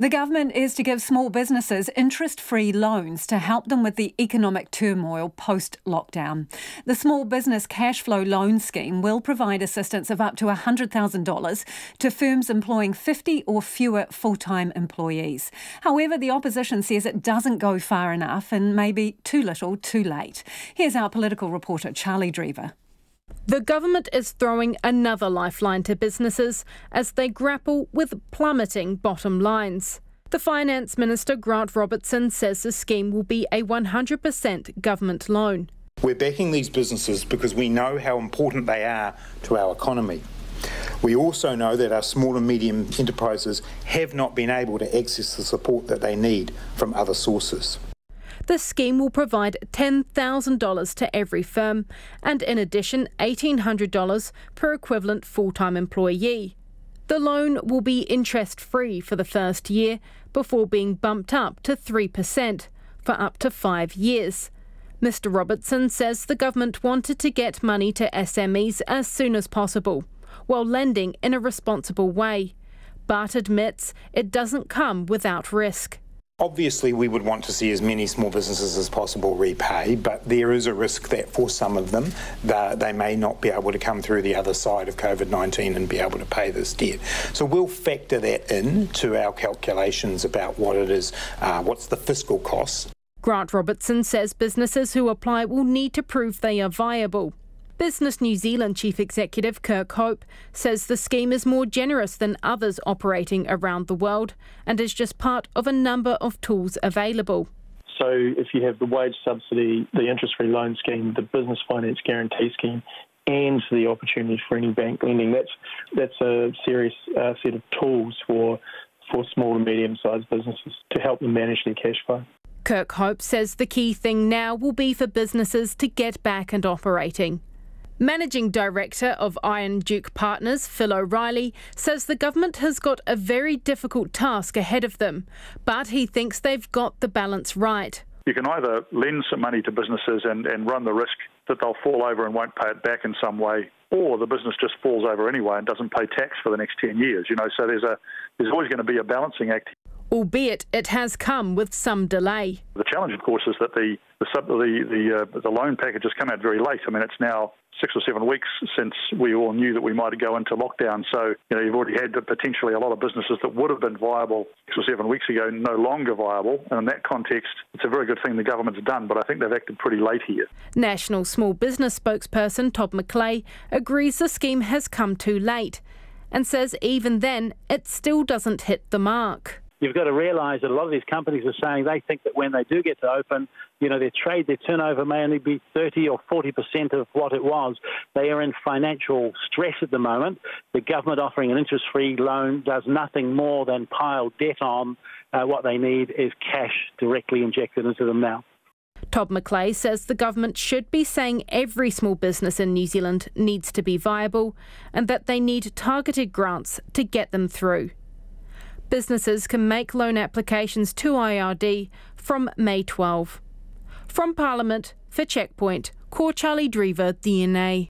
The government is to give small businesses interest free loans to help them with the economic turmoil post lockdown. The Small Business Cash Flow Loan Scheme will provide assistance of up to $100,000 to firms employing 50 or fewer full time employees. However, the opposition says it doesn't go far enough and may be too little too late. Here's our political reporter, Charlie Dreaver. The government is throwing another lifeline to businesses as they grapple with plummeting bottom lines. The Finance Minister Grant Robertson says the scheme will be a 100% government loan. We're backing these businesses because we know how important they are to our economy. We also know that our small and medium enterprises have not been able to access the support that they need from other sources. The scheme will provide $10,000 to every firm and, in addition, $1,800 per equivalent full time employee. The loan will be interest free for the first year before being bumped up to 3% for up to five years. Mr. Robertson says the government wanted to get money to SMEs as soon as possible, while lending in a responsible way, but admits it doesn't come without risk. Obviously, we would want to see as many small businesses as possible repay, but there is a risk that for some of them, they may not be able to come through the other side of COVID 19 and be able to pay this debt. So we'll factor that in to our calculations about what it is, uh, what's the fiscal cost. Grant Robertson says businesses who apply will need to prove they are viable. Business New Zealand Chief Executive Kirk Hope says the scheme is more generous than others operating around the world and is just part of a number of tools available. So, if you have the wage subsidy, the interest free loan scheme, the business finance guarantee scheme, and the opportunity for any bank lending, that's that's a serious uh, set of tools for for small and medium sized businesses to help them manage their cash flow. Kirk Hope says the key thing now will be for businesses to get back and operating. Managing Director of Iron Duke Partners, Phil O'Reilly, says the government has got a very difficult task ahead of them, but he thinks they've got the balance right. You can either lend some money to businesses and, and run the risk that they'll fall over and won't pay it back in some way, or the business just falls over anyway and doesn't pay tax for the next 10 years. You know, so there's a there's always going to be a balancing act. Albeit it has come with some delay. The challenge, of course, is that the the the the, uh, the loan package has come out very late. I mean, it's now six or seven weeks since we all knew that we might go into lockdown. So, you know, you've already had potentially a lot of businesses that would have been viable six or seven weeks ago no longer viable. And in that context, it's a very good thing the government's done, but I think they've acted pretty late here. National Small Business spokesperson Todd McClay agrees the scheme has come too late and says even then it still doesn't hit the mark you've got to realise that a lot of these companies are saying they think that when they do get to open, you know, their trade, their turnover may only be 30 or 40 percent of what it was. They are in financial stress at the moment. The government offering an interest-free loan does nothing more than pile debt on. Uh, what they need is cash directly injected into them now. Todd McClay says the government should be saying every small business in New Zealand needs to be viable and that they need targeted grants to get them through. Businesses can make loan applications to IRD from May 12. From Parliament, for Checkpoint, Core Charlie Dreaver, DNA.